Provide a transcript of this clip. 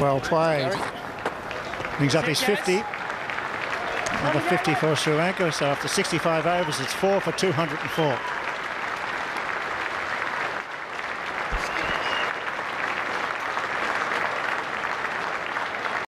Well played. Brings up his 50. Another 50 for Sri Lanka. So after 65 overs, it's four for 204.